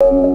you